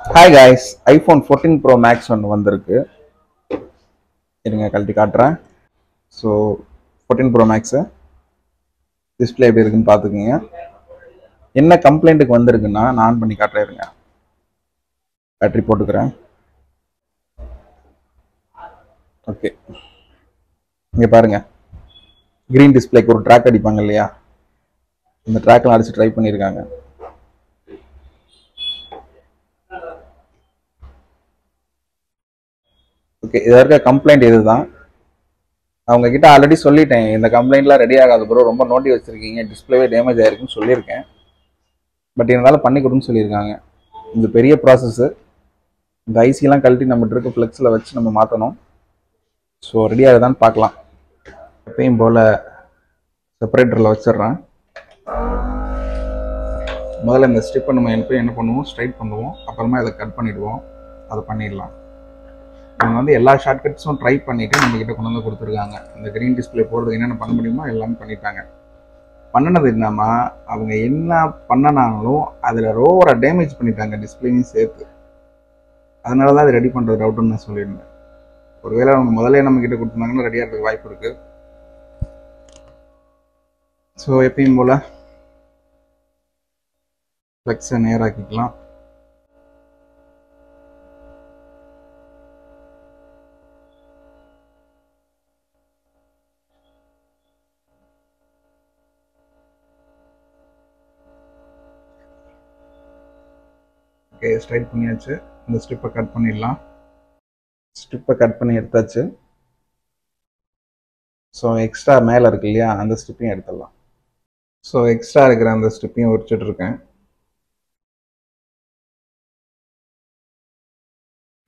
Hi guys iPhone fourteen pro max ஒன்று வந்திருக்கு. இருங்க கழட்டி காட்டுறேன். So fourteen pro max display எப்படி இருக்குன்னு பார்த்துக்குங்க. என்ன கம்ப்ளைண்ட்டுக்கு வந்திருக்குன்னா நான் ஆன் பண்ணி காட்டுறேன் இருங்க. பேட்ரி போட்டுக்கிறேன். ஓகே இங்கே பாருங்க. க்ரீன் டிஸ்பிளேக்கு ஒரு ட்ராக் அடிப்பாங்க இல்லையா? இந்த ட்ராக்லாம் அடிச்சு ட்ரை பண்ணியிருக்காங்க. ஓகே இது இருக்க கம்ப்ளைண்ட் இது தான் அவங்க கிட்ட ஆல்ரெடி சொல்லிட்டேன். இந்த கம்ப்ளைண்ட்லாம் ரெடி ஆகாது ப்ரோ ரொம்ப நோட்டி வச்சுருக்கீங்க. டிஸ்பிளேவே டேமேஜ் ஆயிருக்குன்னு சொல்லியிருக்கேன். பட் இருந்தாலும் பண்ணி கொடுன்னு சொல்லியிருக்காங்க. இது பெரிய ப்ராசஸ்ஸு இந்த ஐசிலாம் கழட்டி நம்மகிட்ட இருக்க ஃப்ளெக்ஸில் வச்சு நம்ம மாற்றணும் ஸோ ரெடி ஆகுதான்னு பார்க்கலாம். எப்பயும் போல் செப்பரேட்டரில் வச்சிடுறேன். முதல்ல இந்த ஸ்டிப்பை நம்ம எப்போ என்ன பண்ணுவோம்? ஸ்ட்ரைட் பண்ணுவோம். அப்புறமா இதை கட் பண்ணிடுவோம். அதை பண்ணிடலாம். அவங்க வந்து எல்லா ஷார்ட்கட்ஸும் ட்ரை பண்ணிவிட்டு நம்மக்கிட்ட கொண்டு வந்து கொடுத்துருக்காங்க. இந்த க்ரீன் டிஸ்பிளே போடுறதுக்கு என்னென்ன பண்ண முடியுமோ எல்லாமே பண்ணிட்டாங்க. பண்ணினது என்னமா அவங்க என்ன பண்ணனாலும் அதில் ரோவரை டேமேஜ் பண்ணிட்டாங்க டிஸ்பிளேயும் சேர்த்து. அதனால தான் அது ரெடி பண்ணுறது டவுட்டுன்னு நான் சொல்லியிருந்தேன். ஒருவேளை அவங்க முதல்ல நம்ம கொடுத்துருந்தாங்கன்னா ரெடியாக வாய்ப்பு இருக்குது ஸோ எப்பயும் போல் ஃப்ளெக்ஸை நேராக்கிக்கலாம். ஓகே ஸ்ட்ரைட் பண்ணியாச்சு. இந்த ஸ்ட்ரிப்பை கட் பண்ணிடலாம். ஸ்ட்ரிப்பை கட் பண்ணி எடுத்தாச்சு. ஸோ எக்ஸ்ட்ரா மேலே இருக்கு இல்லையா அந்த ஸ்ட்ரிப்பையும் எடுத்துடலாம். ஸோ எக்ஸ்ட்ரா இருக்கிற அந்த ஸ்ட்ரிப்பையும் உரிச்சிட்டு இருக்கேன்.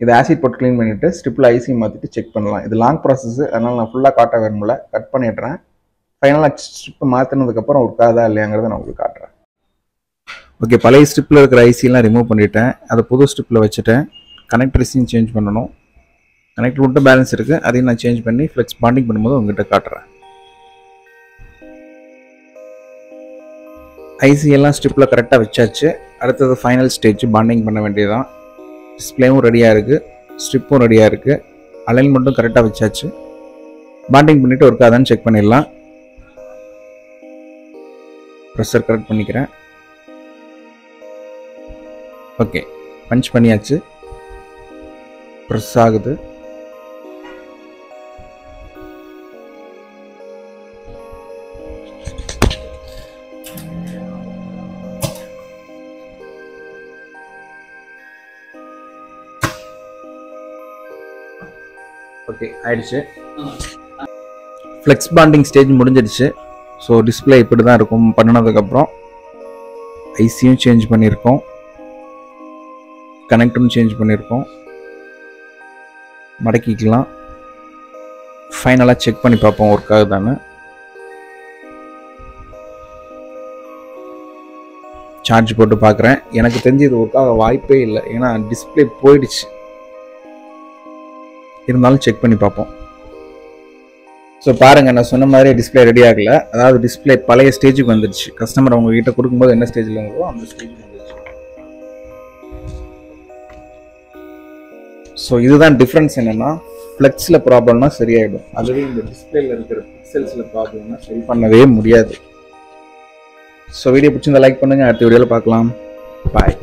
இது ஆசிட் போட்டு க்ளீன் பண்ணிவிட்டு ஸ்ட்ரிப்பில் ஐசி மாற்றிட்டு செக் பண்ணலாம். இது லாங் ப்ராசஸ் அதனால் நான் ஃபுல்லாக காட்ட விரும்பல கட் பண்ணிடுறேன். ஃபைனலாக ஸ்ட்ரிப்பை மாற்றினதுக்கப்புறம் ஒர்க்காதா இல்லையாங்கிறத நான் உங்களுக்கு காட்டுறேன். ஓகே பழைய ஸ்ட்ரிப்பில் இருக்கிற ஐசிலாம் ரிமூவ் பண்ணிட்டேன். அதை புது ஸ்ட்ரிப்பில் வச்சுட்டேன். கனெக்டர்ஸையும் சேஞ்ச் பண்ணணும். கனெக்டர் மட்டும் பேலன்ஸ் இருக்குது அதையும் நான் சேஞ்ச் பண்ணி ஃப்ளெக்ஸ் பாண்டிங் பண்ணும்போது உங்ககிட்ட காட்டுறேன். ஐசியெல்லாம் ஸ்ட்ரிப்பில் கரெக்டாக வச்சாச்சு. அடுத்தது ஃபைனல் ஸ்டேஜ் பாண்டிங் பண்ண வேண்டியதுதான். டிஸ்பிளேவும் ரெடியாக இருக்குது ஸ்ட்ரிப்பும் ரெடியாக இருக்குது அலைன்மெண்ட்டும் கரெக்டாக வச்சாச்சு. பாண்டிங் பண்ணிவிட்டு ஒர்க் ஆதான்னு செக் பண்ணிடலாம். ப்ரெஷர் கரெக்ட் பண்ணிக்கிறேன். ஓகே பஞ்ச் பண்ணியாச்சு. ப்ரெஸ் ஆகுது ஓகே ஆயிடுச்சு. ஃப்ளெக்ஸ் பாண்டிங் ஸ்டேஜ் முடிஞ்சிடுச்சு. ஸோ டிஸ்பிளே இப்படி தான் இருக்கும். பண்ணினதுக்கப்புறம் ஐசியும் சேஞ்ச் பண்ணியிருக்கோம். கனெக்டரும் சேஞ்ச் பண்ணியிருக்கோம். மடக்கிக்கலாம். ஃபைனலாக செக் பண்ணி பார்ப்போம் ஒர்க் ஆகுதான்னு. சார்ஜ் போட்டு பார்க்குறேன். எனக்கு தெரிஞ்சு இது ஒர்க் ஆக வாய்ப்பே இல்லை. ஏன்னா டிஸ்பிளே போயிடுச்சு. இருந்தாலும் செக் பண்ணி பார்ப்போம். ஸோ பாருங்கள் நான் சொன்ன மாதிரி டிஸ்பிளே ரெடி ஆகலை. அதாவது டிஸ்பிளே பழைய ஸ்டேஜுக்கு வந்துடுச்சு கஸ்டமர் அவங்க கிட்ட கொடுக்கும்போது என்ன ஸ்டேஜில் இருந்தோ அந்த ஸ்டேஜ் ஸோ இதுதான் டிஃப்ரென்ஸ் என்னென்னா ஃப்ளெக்ஸில் ப்ராப்ளம்னா சரியாயிடும். அதுவே இந்த டிஸ்பிளேல இருக்கிற பிக்சல்ஸில் ப்ராப்ளம்னா சரி பண்ணவே முடியாது. ஸோ வீடியோ பிடிச்சிருந்தா லைக் பண்ணுங்கள் அடுத்த வீடியோவில் பார்க்கலாம். பாய்